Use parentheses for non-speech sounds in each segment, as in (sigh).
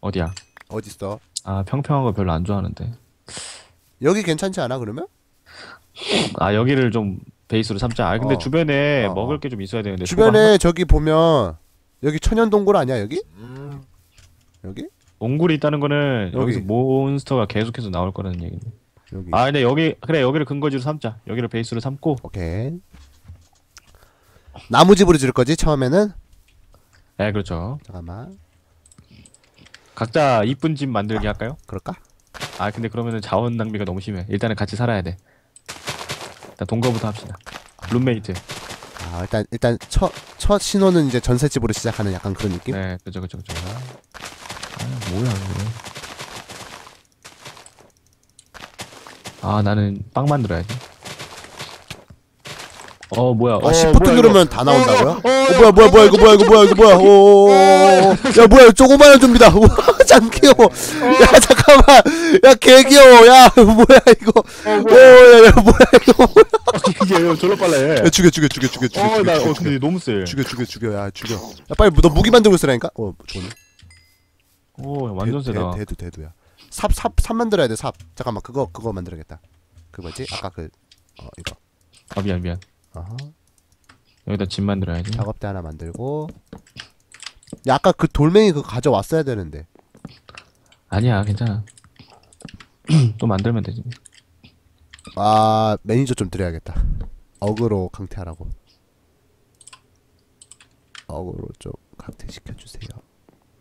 어디야? 어딨어? 아 평평한 거 별로 안 좋아하는데. 여기 괜찮지 않아 그러면? 아 여기를 좀 베이스로 삼자. 아 근데 어. 주변에 어, 어. 먹을 게 좀 있어야 되는데. 주변에 저기 보면 여기 천연동굴 아니야 여기? 여기? 옹굴이 있다는 거는 여기. 여기서 몬스터가 계속해서 나올 거라는 얘기네. 여기. 아 근데 여기 그래 여기를 근거지로 삼자. 여기를 베이스로 삼고. 오케이. 나무집으로 지을 거지 처음에는? 네 그렇죠. 잠깐만. 각자 이쁜 집 만들기 할까요? 그럴까? 아 근데 그러면은 자원 낭비가 너무 심해. 일단은 같이 살아야 돼. 일단 동거부터 합시다. 룸메이트. 아 일단 일단 첫 첫 신호는 이제 전셋집으로 시작하는 약간 그런 느낌? 네, 그죠, 그죠, 그죠. 아, 뭐야, 이거. 아, 나는 빵 만들어야지. 어, 뭐야. 아 어, 시프트 누르면 다 나온다고요? 어, 어, 뭐야 뭐야 뭐야 이거 뭐야 이거 뭐야 이거 뭐야. 오야 뭐야 조그마한 좀비다. (laughs) 우와 짱 귀여워. 야 잠깐만. 야개 귀여워. 야 뭐야 이거. 오야야 뭐야 이거. (laughs) 이게 졸라 빨라, 얘. 야 죽여 죽여 죽여 죽여 죽여 어, 죽여 나, 죽여. 어, 근데 너무 세. 죽여 죽여 죽여. 야 죽여. 야 빨리 너 무기 만들고 있으라니까? 어 좋네. 오, 완전 대- 세다. 대- 대두 대두야. 삽 삽 삽 만들어야 돼삽. 잠깐만 그거 그거 만들어야겠다. 그 뭐지? 아까 그 어 이거. 아, 미안, 미안. 어허 여기다 집 만들어야지. 작업대 하나 만들고 야 아까 그 돌멩이 그거 가져왔어야 되는데 아니야, 괜찮아. (clears throat) 또 만들면 되지. 아 매니저 좀 드려야겠다 어그로 강퇴하라고 어그로 좀 강퇴시켜주세요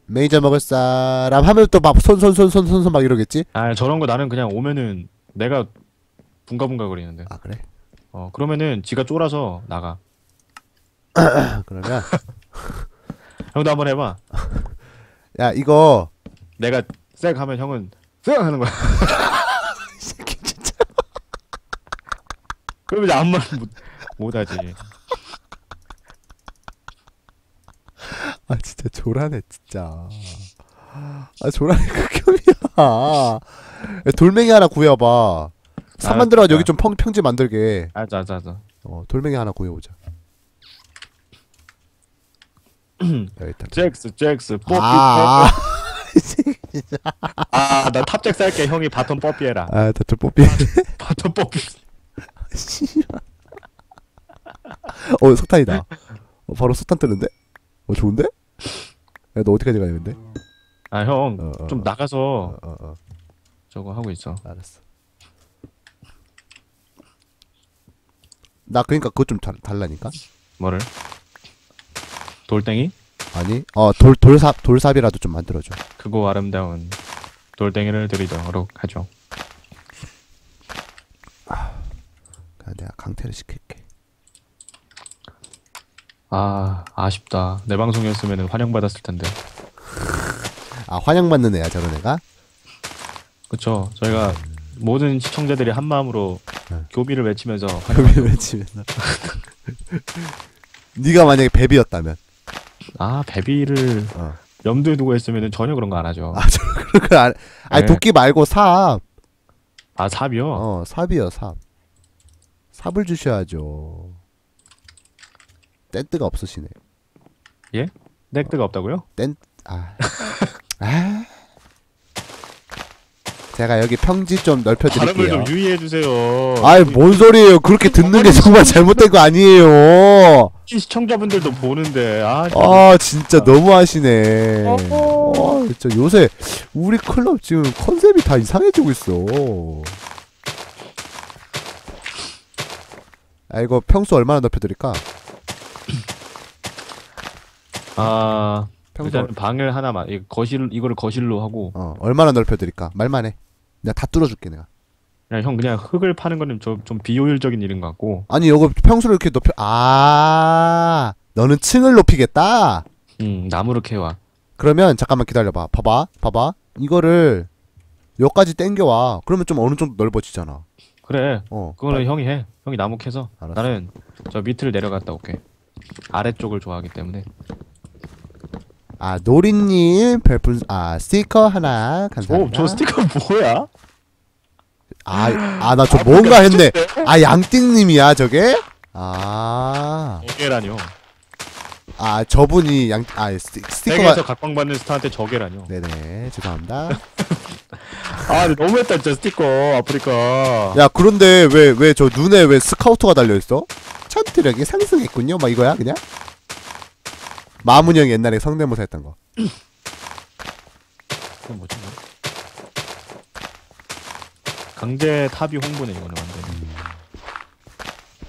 매니저 먹을 사람 하면 또 막 손 손 손 손 손 손 막 이러겠지? 아, 저런 거 나는 그냥 오면은 내가 붕가붕가 거리는데. 아 그래? 어, 그러면은 지가 쫄아서 나가. 아, (laughs) 그러면 (laughs) 형도 한번 해봐. 야 이거 내가 쌩 하면 형은 쌩 하는 거야. (laughs) 이 새끼 진짜 그럼 이제 아무 말 못, 못하지. 아 진짜 조라네 진짜 아 조라네 극혐이야 야, 돌멩이 하나 구해봐 산 아, 만들어. 여기 좀 평, 평지 만들게 알자, 알자, 알자. 어 돌멩이 하나 (clears throat) 여기 있다 잭스, 잭스, 뽀삐, 아, 뽀삐. 아, 나 탑잭 살게. 형이 바톤 뽀삐 해라. 아, 다들 뽀삐. 바톤 뽀삐. 씨발. 어, 석탄이다. 어, 바로 석탄 뜨는데? 어, 좋은데? 야, 너 어디까지 가야 되는데? 아, 형, 어, 어, 좀 어. 나가서 어, 어, 어, 저거 하고 있어. 알았어. 나 그러니까 그것 좀 달, 달라니까? 뭐를? 돌덩이? 아니, 어, 돌, 돌삽, 돌삽이라도 좀 만들어줘. 크고 아름다운 돌덩이를 드리도록 하죠. 그냥 내가 강퇴를 시킬게. 아, 아쉽다. 내 방송이었으면 환영받았을 텐데. 아, 환영받는 애야, 저런 애가? 그쵸. 저희가 모든 시청자들이 한 마음으로 네. 교비를 외치면서 벽을 외치면서. (laughs) 네가 만약에 베비였다면. 아, 베비를 어. 염두에 두고 했으면 전혀 그런 거 안 하죠. 아, 저 그런 거 안, 아니, 네. 도끼 말고 삽. 아, 삽이요? 어, 삽이요, 삽. 삽을 주셔야죠. 댄뜨가 없으시네. 넥드가 없다고요? 아. 아. (laughs) 제가 여기 평지 좀 발음을 넓혀드릴게요. 좀 유의해 주세요. 아이, 뭔 소리예요. 그렇게 듣는 게 정말 잘못된 거 아니에요. 시청자분들도 보는데 아, 아, 진짜 너무 하시네. 어. 아, 진짜 요새 우리 클럽 지금 컨셉이 다 이상해지고 있어. 아, 이거 평수 얼마나 넓혀드릴까? 아 일단 방을 하나만 이 거실 이거를 거실로 하고 어, 얼마나 넓혀드릴까? 말만 해. 내가 다 뚫어줄게, 내가. 그냥 형 그냥 흙을 파는 거는 좀, 좀 비효율적인 일인 것 같고 아니, 이거 평수를 이렇게 높여, 아, 너는 층을 높이겠다? 음 나무를 캐와 그러면 잠깐만 기다려봐. 봐봐, 봐봐. 이거를 여기까지 땡겨와. 그러면 좀 어느 정도 넓어지잖아. 그래 어. 그거는 형이 해 형이 나무 캐서 알았어. 나는 저 밑을 내려갔다 올게 아래쪽을 좋아하기 때문에 아, 노리님 별풍, 아, 스티커 하나, 감사합니다. 오 저 스티커 뭐야? 아, 아, 나 저 뭔가 했네. 아, 양띵님이야, 저게? 아, 어게라뇨 아 저분이 양 아 스티커가 세계에서 각광받는 스타한테 저게라뇨. 네네 죄송합니다. (laughs) 아 근데 너무했다 진짜 스티커 아프리카. 야 그런데 왜 왜 저 눈에 왜 스카우터가 달려 있어? 천트력이 상승했군요. 막 이거야 그냥? 마문 형이 옛날에 성대모사 했던 거. 그건 뭐지? 뭐? 강제 타비 홍보네 이거는 완전.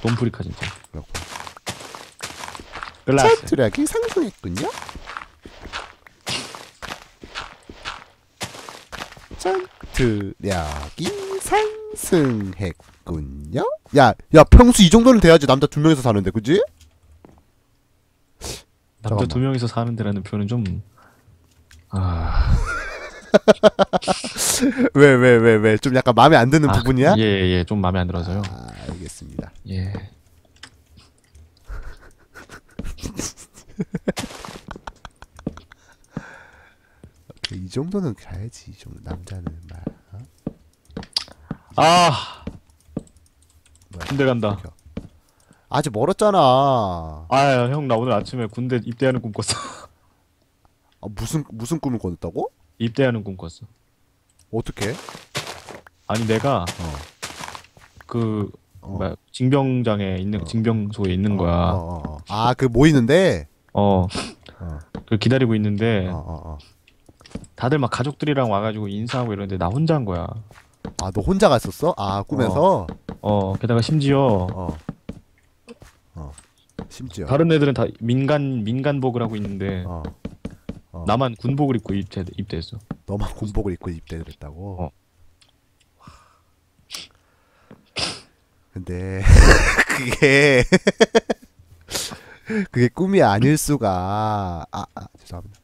돈프리카 진짜. 그렇고. 글라스. 천트력이 상승했군요. 천트력이 상승했군요. 야, 야 평수 이 정도는 돼야지 남자 두 명이서 사는데, 그지? 남자. 두 명이서 사는 데라는 표현은 좀. 아. 왜, 왜, 왜, 왜? 좀 약간 마음에 안 드는 아, 부분이야? 예, 예, 좀 마음에 안 들어서요. 아, 알겠습니다. 예. 이 정도는 가야지. 이 정도 남자는 말. 어? 아, 뭐야? 군대 간다. 이렇게. 아직 멀었잖아. 아, 형, 나 오늘 아침에 군대 입대하는 꿈 꿨어. 아, 무슨 무슨 꿈을 꿨다고? 입대하는 꿈 꿨어. 어떻게? 아니, 내가 어. 그, 어. 뭐야, 징병장에 있는, 어. 징병소에 있는 거야. 어, 어, 어. 아, 그 모이는데. 어. 어. 그 기다리고 있는데. 다들 막 가족들이랑 와가지고 인사하고 이러는데 나 혼자인 거야. 아, 너 혼자 갔었어? 아, 꿈에서. 어, 게다가 심지어. 어. 심지어. 다른 애들은 다 민간 민간복을 하고 있는데 어. 어. 나만 군복을 입고 입대 입대했어. 너만 군복을 입고 입대를 했다고. 어. 근데 (laughs) 그게 (laughs) 그게 꿈이 아닐 수가. 아, 아 죄송합니다.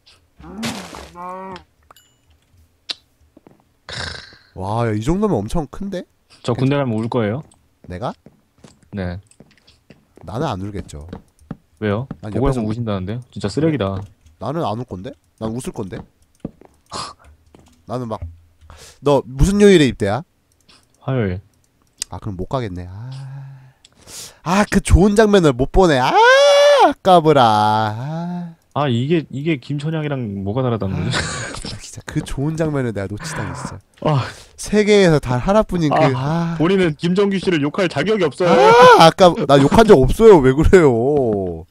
와, 야, 이 정도면 엄청 큰데? 저 군대 가면 울 거예요? 내가? 네. 나는 안 울겠죠. 왜요? 아니, 보고 옆에서 형 우신다는데? 진짜 쓰레기다. 나는 안 울 건데? 난 웃을 건데? (laughs) 나는 막 너 무슨 요일에 입대야? 화요일. 아 그럼 못 가겠네. 아, 아 그 좋은 장면을 못 보네. 아, 아까브라. 아, 아 이게 이게 김천양이랑 뭐가 다르다는 거지? 나 진짜 그 좋은 장면을 내가 놓치다니 진짜. 아 세계에서 단 하나뿐인 그 아, 아, 본인은 김정규 씨를 욕할 자격이 없어요. 아 아까 나 욕한 적 없어요. 왜 그래요?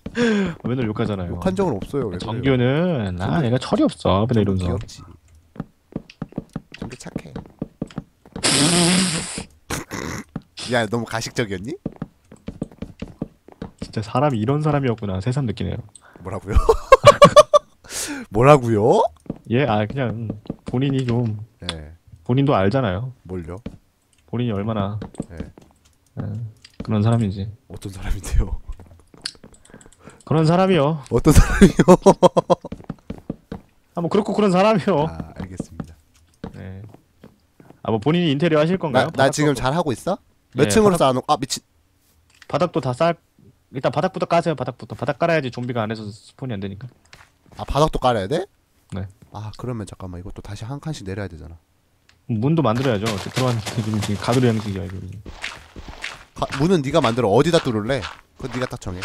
맨날 욕하잖아요. 욕한 적은 없어요. 정규는 아 얘가 철이 없어. 맨날 이러면서. 귀엽지. 정규 착해. (laughs) 야 너무 가식적이었니? 진짜 사람이 이런 사람이었구나. 새삼 느끼네요. 뭐라고요? (laughs) 뭐라고요? 예, 아 그냥 본인이 좀 네, 본인도 알잖아요. 뭘요? 본인이 얼마나 네. 예, 그런 사람인지. 어떤 사람인데요? (laughs) 그런 사람이요. 어떤 사람이요? 아 뭐 그렇고 그런 사람이요. 아 알겠습니다. 네. 아 뭐 본인이 인테리어 하실 건가요? 나, 나 지금 잘 하고 있어? 몇 예, 층으로 바닥- 쌓아놓고 아 미친 바닥도 다 쌓. 일단 바닥부터 까세요. 바닥부터. 바닥 깔아야지 좀비가 안에서 스폰이 안 되니까. 아 바닥도 깔아야 돼? 네. 아 그러면 잠깐만 이것도 다시 한 칸씩 내려야 되잖아. 문도 만들어야죠. 저 들어왔는데 지금 지금 가두리 형식이야 이거. 가, 문은 네가 만들어 어디다 뚫을래? 그거 네가 딱 정해.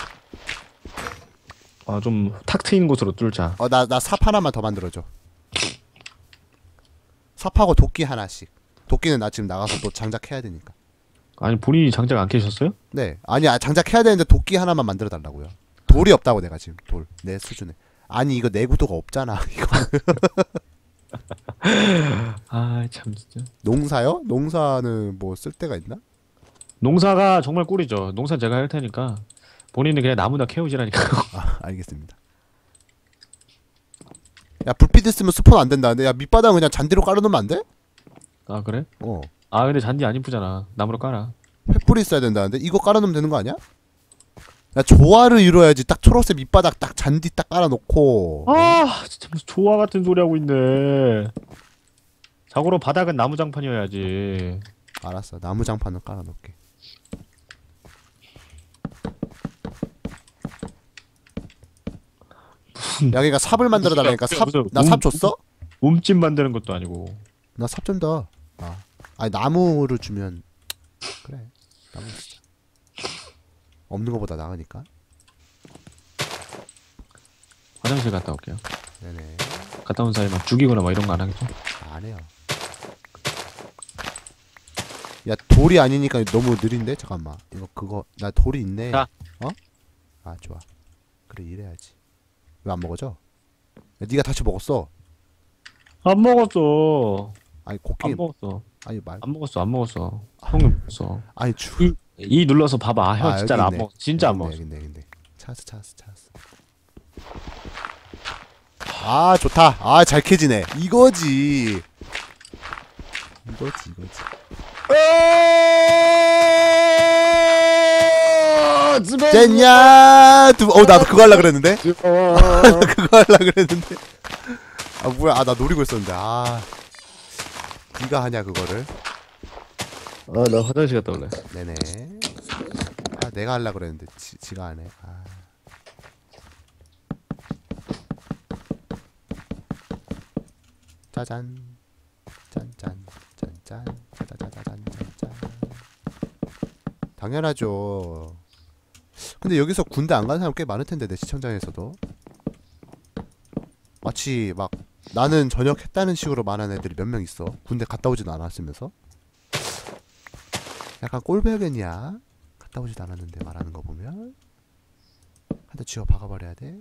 아좀 탁 트인 곳으로 뚫자. 어 나 나 삽 하나만 더 만들어줘. 삽하고 도끼 하나씩. 도끼는 나 지금 나가서 또 장작해야 되니까. 아니 본인이 장작 안 캐셨어요? 네. 아니 아, 장작해야 되는데 도끼 하나만 만들어 달라고요. 돌이 없다고 내가 지금 돌 내 수준에. 아니 이거 내구도가 없잖아. (laughs) 이거 (laughs) (laughs) 아 참 진짜. 농사요? 농사는 뭐 쓸 데가 있나? 농사가 정말 꿀이죠. 농사 제가 할 테니까 본인은 그냥 나무나 캐우지라니까. (laughs) 아 알겠습니다. 야 불빛 있으면 스폰 안 된다는데 야 밑바닥 그냥 잔디로 깔아놓으면 안 돼? 아 그래? 어 아 근데 잔디 안 이쁘잖아. 나무로 깔아. 횃불이 있어야 된다는데 이거 깔아놓으면 되는 거 아니야? 야 조화를 이뤄야지 딱 초록색 밑바닥 딱 잔디 딱 깔아놓고 아 진짜 무슨 조화 같은 소리 하고 있네. 자고로 바닥은 나무 장판이어야지. 알았어 나무 장판을 깔아놓을게 여기가 삽을 만들어 달라니까 삽 나삽 음- 줬어? 몸집 만드는 것도 아니고. 나삽좀 더. 아. 아니 나무를 주면 그래. 나무. 없는 것보다 나으니까. 화장실 갔다 올게요. 네네. 갔다 온 사이 막 죽이거나 막 이런 거 안 하겠죠? 안 해요. 야 돌이 아니니까 너무 느린데 잠깐만 이거 그거 나 돌이 있네. 자. 어? 아 좋아. 그래 이래야지. 왜 안 먹어져? 야, 네가 다시 먹었어. 안 먹었어. 아니 안 곡괭이 먹었어. 아니 말 안 먹었어. 안 먹었어. 형님 먹었어. 아니 주. 이, 이 눌러서 봐봐. 아, 형 아, 진짜 안. 먹었어. 진짜 안 먹었어. 있네. 찾았어 찾았어 찾았어. 아 좋다. 아 잘 캐지네. 이거지. 이거지 이거지. 두. 어 나도 그거 하려 그랬는데. (laughs) 그거 하려 그랬는데. 아 뭐야? 아 나 노리고 있었는데. 아. 네가 하냐 그거를? 아, 나 화장실 갔다 올래. 네네. 아 내가 하려 그랬는데 지, 지가 하네. 아. 짜잔. 짠짠. 짠짠. 짜자자자잔 짠짠. 당연하죠. 근데 여기서 군대 안간 사람 꽤 많을 텐데 내 시청장에서도. 마치 막 나는 전역했다는 식으로 말하는 애들이 몇 명 있어. 군대 갔다 오지도 않았으면서. 약간 꼴배겠냐? 갔다 오지도 않았는데 말하는 거 보면 한 대 쥐어 박아버려야 돼.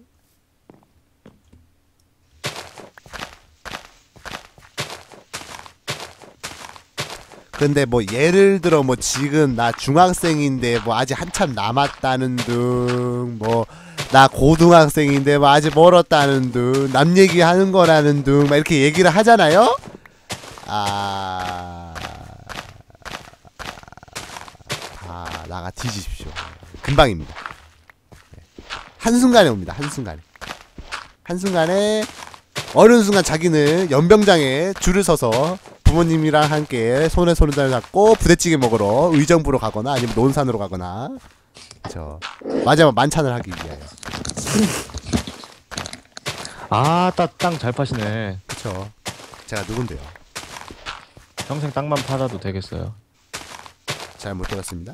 근데 뭐 예를 들어 뭐 지금 나 중학생인데 뭐 아직 한참 남았다는 둥 뭐 나 고등학생인데 뭐 아직 멀었다는 둥 남 얘기하는 거라는 둥 막 이렇게 얘기를 하잖아요. 아 다 나가 뒤지십시오. 금방입니다. 네. 한순간에 옵니다. 한순간에. 한순간에 어느 순간 자기는 연병장에 줄을 서서 부모님이랑 함께 손에 손을 잡고 부대찌개 먹으러 의정부로 가거나 아니면 논산으로 가거나 저 마지막 만찬을 하기 위하여 아, 땅잘 파시네. 그쵸 제가 누군데요 평생 땅만 팔아도 되겠어요. 잘 못 들었습니다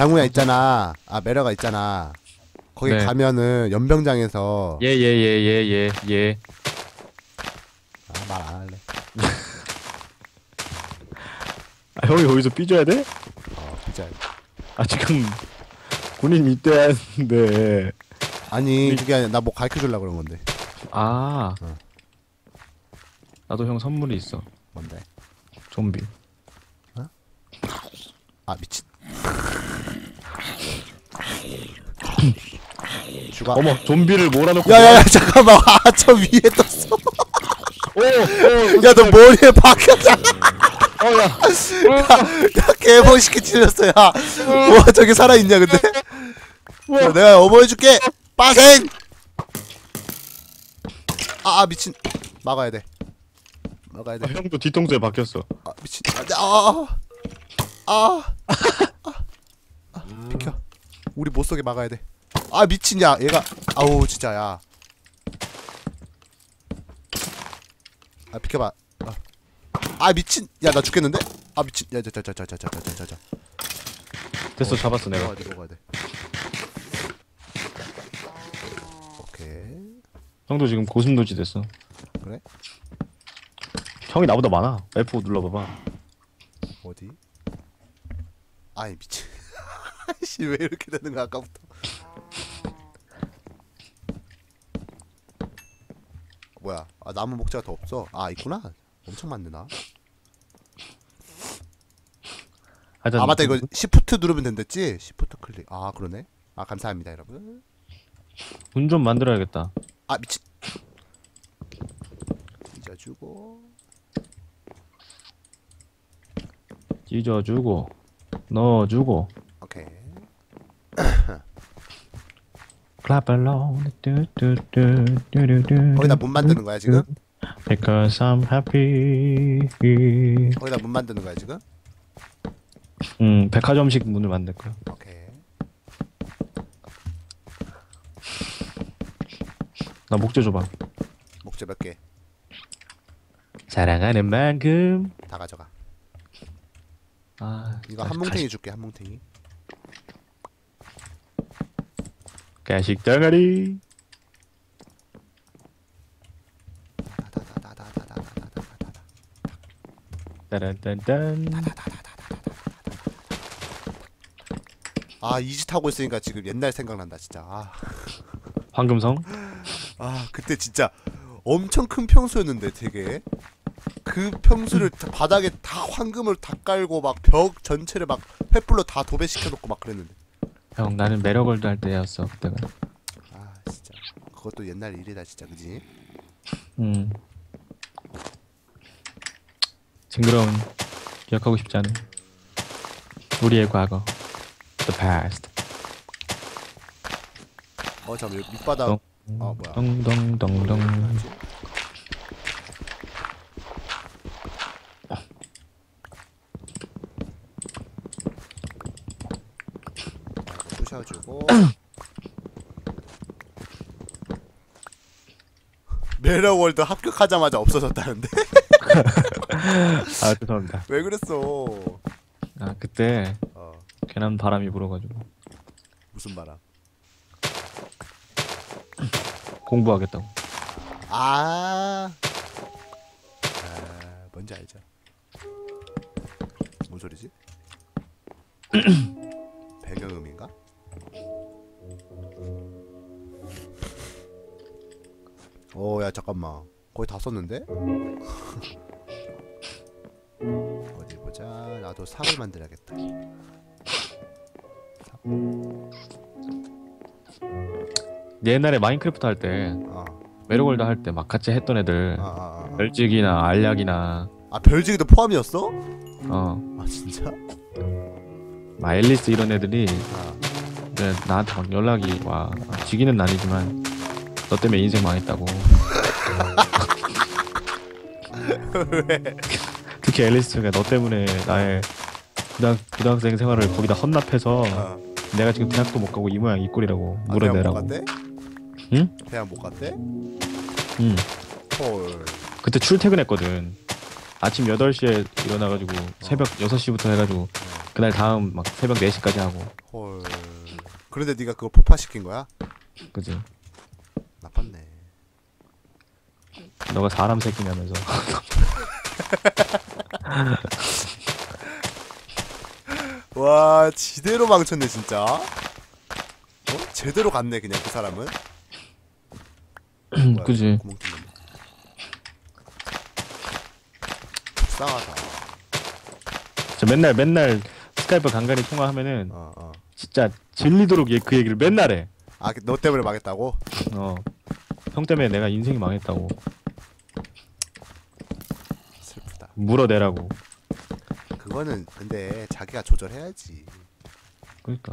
장우야 있잖아 아 매력아 있잖아 거기 네. 가면은 연병장에서 예, 예, 예, 예, 예, 예. 아, 말 안 할래 (laughs) 아, 형이 거기서 삐져야 돼? 어 진짜 아, 지금 군인 입대하는데. 아니 그게 아니라 나뭐 가르쳐 주려고 그런 건데 아. 어. 나도 형 선물이 있어. 뭔데 좀비. 아 미친 주가 어머, 좀비를 몰아놓고. 야야야 잠깐만 아 저 위에 떴어 오, 오, 야 너 머리에 박혔다 어, 야. 야 개멋있게 찔렸어 야 와 저기 살아있냐 근데 야, 내가 어머해줄게 빠생 아, 아 미친 막아야 돼 막아야 아, 돼 형도 뒤통수에 박혔어. 아 미친 아아 아, 아, 아, 비켜 우리 못 쏘게 막아야 돼 아 미친 야 얘가 아우 진짜 야아 아, 비켜봐. 아, 아 미친. 야 나 죽겠는데? 아 미친. 야자자자자자자자자 됐어, 잡았어, 내가. 먹어야 돼 먹어야 돼. 오케이. 형도 지금 고슴도치 됐어. 그래? 형이 나보다 많아. F5 눌러봐봐. 어디? 아이 미친. (laughs) 아이씨 왜 이렇게 되는 거야 아까부터 뭐야 아 나무 목재가 더 없어. 아 있구나. 엄청 많네 나아 하여튼 아, 맞다. 이거 시프트 누르면 된댔지? 시프트 클릭. 아 그러네. 아 감사합니다 여러분. 군좀 만들어야겠다. 아 미친 잊어주고. 찢어주고 넣어주고. 오케이 (clears throat) clap along 거기다 문 만드는 거야 지금? Because I'm happy. 거기다 문 만드는 거야 지금? 음 백화점식 문을 만들 거야. 오케이. 나 목재 줘봐. 목재 몇 개? 다 사랑하는 만큼. 가져가. 아 이거 한 뭉탱이 줄게 한 뭉탱이 간식 덩어리. 아 이지 타고 있으니까 지금 옛날 생각난다 진짜. 아, 황금성? 아 그때 진짜 엄청 큰 평수였는데 되게. 그 평수를 바닥에 다 황금을 다 깔고 막 벽 전체를 막 횃불로 다 도배시켜 놓고 막 그랬는데. 형 나는 매력월드 할 때였어 그때가. 아 진짜 그것도 옛날 일이다 진짜 그지? 음. 징그러운 기억하고 싶지 않은 우리의 과거. The past. 어 잠깐 밑바닥 똥. 아 뭐야? 동동동동. 부셔주고 메러월드 (laughs) 합격하자마자 없어졌다는데 (laughs) 아 죄송합니다. 왜 그랬어? 아 그때 어 괜한 바람이 불어가지고 무슨 바람? 공부하겠다고. 아, 아 뭔지 알죠? 뭔 소리지? (clears throat) 배경음인가? 오, 야 잠깐만, 거의 다 썼는데? (laughs) 어디 보자. 나도 삽을 만들어야겠다. 옛날에 마인크래프트 할때 아, 매력월드 할 때 막 같이 했던 애들 아, 아, 아. 별직이나 알약이나 아 별지기도 포함이었어? 어, 아 진짜? 막 앨리스 이런 애들이 아, 네, 나한테 막 연락이 와. 아, 지기는 아니지만 너 때문에 인생 망했다고. 특히 앨리스가 너 때문에 나의 고등, 고등학생 생활을 거기다 헌납해서 아. 내가 지금 대학도 못 가고 이 모양 이 꼴이라고 아, 대학 못 물어내라고. 갔대? 응? 대학 못 갔대? 응. 헐. 그때 출퇴근했거든. 아침 8시에 일어나가지고 새벽 6시부터 해가지고 그날 다음 막 새벽 4시까지 하고 헐. 그런데 네가 그거 폭파시킨 거야? 그지 나빴네. 너가 사람 새끼냐면서 (laughs) 와, 지대로 망쳤네 진짜. 어? 제대로 갔네 그냥 그 사람은. 뭐야, 그지 구멍 뚫렸네. 불쌍하다. 저 맨날 맨날 스카이프 간간히 통화하면은 어, 어. 진짜 질리도록 얘 그 얘기를 맨날 해. 아, 너 때문에 망했다고? 어. 형 때문에 내가 인생이 망했다고. 슬프다. 물어내라고. 그거는 근데 자기가 조절해야지. 그러니까.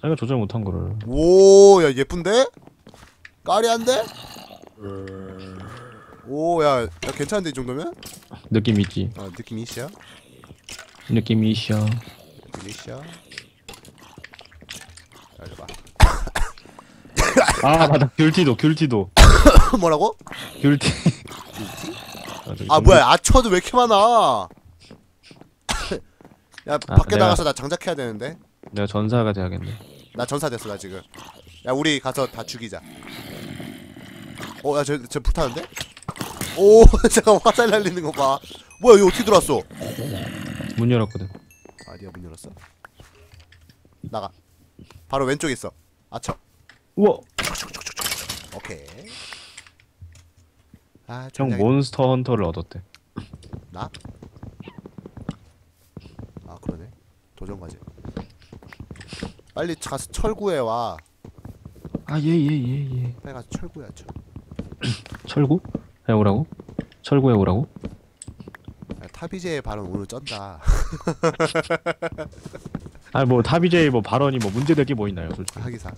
자기가 조절 못한 거를. 오, 야 예쁜데? 까리한데? 오, 야, 야 괜찮은데 이 정도면? 느낌 있지. 어, 느낌이 있어? 느낌이 있어. 느낌이 있어? 자, 이리 봐. 아 맞다. 귤티도 귤티도. (laughs) 뭐라고? 귤티. 아 뭐야 아처도 왜 이렇게 많아 야 아, 밖에 내가- 나가서 나 장작해야 되는데 내가 전사가 돼야겠네. 나 전사 됐어 나 지금 야 우리 가서 다 죽이자 어야저 저 불타는데? 오 (laughs) 잠깐 화살 날리는 거 봐 뭐야 여기 어떻게 들어왔어 문 열었거든. 아 니가 문 열었어 나가 바로 왼쪽에 있어 아처 우와. 오케이 아형 장작이- 몬스터 헌터를 얻었대. 나? 아 그러네 도전 과제 빨리 가서 철구해 와 아 예 예 예 예. 빨리 가서 철구해 철 (clears throat) 철구? 해오라고? 철구 해오라고? 야, 타비제의 발언 오늘 쩐다 (laughs) 아뭐 타비제이 뭐 발언이 뭐 문제될 게 뭐 있나요, 솔직히. 하기사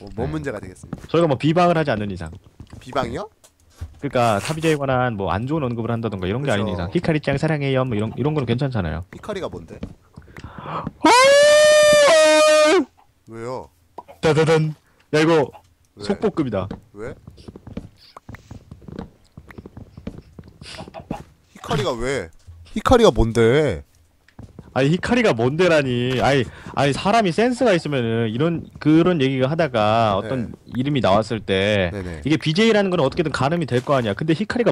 뭐, 뭔 네. 문제가 되겠습니까 저희가 뭐 비방을 하지 않는 이상. 비방이요? 그러니까 타비제에 관한 뭐 안 좋은 언급을 한다던가 이런 게 그쵸. 아닌 이상 히카리짱 사랑해요 뭐 이런 이런 거는 괜찮잖아요. 히카리가 뭔데? 왜요? 따다단. 야 이거 왜? 속보급이다. 왜? 히카리가 왜? 히카리가 뭔데? 아니 히카리가 뭔데라니. 아니 아니 사람이 센스가 있으면은 이런 그런 얘기가 하다가 어떤 이름이 나왔을 때 네네 이게 BJ라는 건 어떻게든 가늠이 될 거 아니야. 근데 히카리가